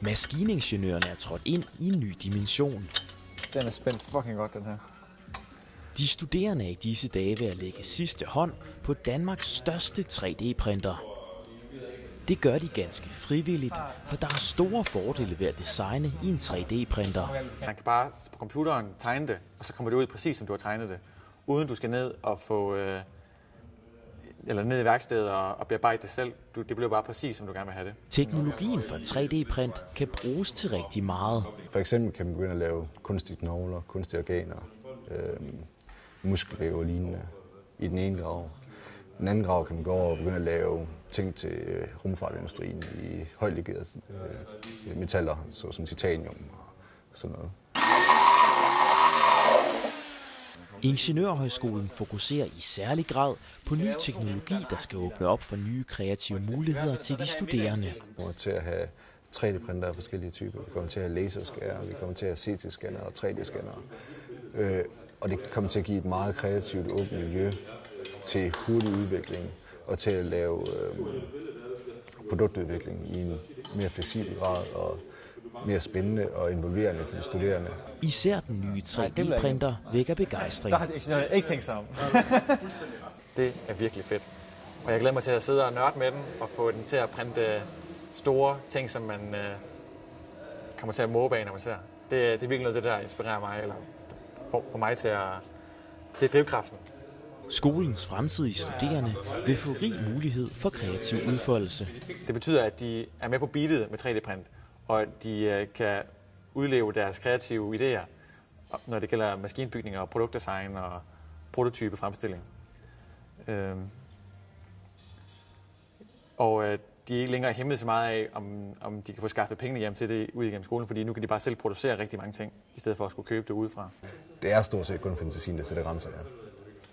Maskiningeniørerne er trådt ind i en ny dimension. Den er spændt fucking godt, den her. De studerende er i disse dage ved at lægge sidste hånd på Danmarks største 3D-printer. Det gør de ganske frivilligt, for der er store fordele ved at designe i en 3D-printer. Man kan bare på computeren tegne det, og så kommer det ud præcis, som du har tegnet det. Uden du skal ned og få... Øh, eller ned i værkstedet og, og bearbejde det selv. Du, det bliver bare præcis, som du gerne vil have det. Teknologien for 3D-print kan bruges til rigtig meget. For eksempel kan man begynde at lave kunstige knogler, kunstige organer, øh, muskelvæv og lignende i den ene grav. Den anden grav kan man gå over og begynde at lave ting til øh, rumfartindustrien i højlegerede øh, metaller, såsom titanium og sådan noget. Ingeniørhøjskolen fokuserer i særlig grad på ny teknologi, der skal åbne op for nye kreative muligheder til de studerende. Vi kommer til at have 3D-printer af forskellige typer. Vi kommer til at have laserskærer, vi kommer til at have CT-scanner og 3D-scanner. Øh, og det kommer til at give et meget kreativt åbent miljø til hurtig udvikling og til at lave øh, produktudvikling i en mere fleksibel grad og mere spændende og involverende for de studerende. Især den nye 3D-printer vækker begejstring. Der har ingeniørerne ikke tænkt sig om. det er virkelig fedt. Og jeg glæder mig til at sidde og nørde med den og få den til at printe store ting, som man øh, kommer til at måbe af, når man ser. Det, det er virkelig noget, det der inspirerer mig, eller får, får mig til at... Det er drivkraften. Skolens fremtidige studerende vil få rig mulighed for kreativ udfoldelse. Det betyder, at de er med på beatet med 3D-print, og at de øh, kan udleve deres kreative idéer, når det gælder maskinbygning og produktdesign og prototype fremstilling. Øhm. Og øh, de er ikke længere hæmmet så meget af, om, om de kan få skaffet penge hjem til det ud igennem skolen, fordi nu kan de bare selv producere rigtig mange ting, i stedet for at skulle købe det udefra. Det er stort set kun fantasien, der sætter grænser her.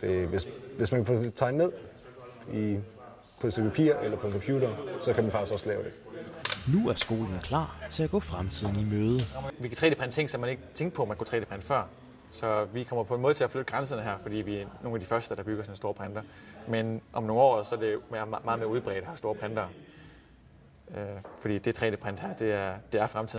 Det, hvis, hvis man kan få det tegnet ned i, på et stykke papir eller på en computer, så kan man faktisk også lave det. Nu er skolen klar til at gå fremtiden i møde. Vi kan 3D-printe ting, som man ikke tænkte på, man kunne 3D-printe før. Så vi kommer på en måde til at flytte grænserne her, fordi vi er nogle af de første, der bygger sådan en stor printer. Men om nogle år, så er det meget, meget mere udbredt at have store printer. Øh, fordi det 3D-print her, det er, det er fremtiden.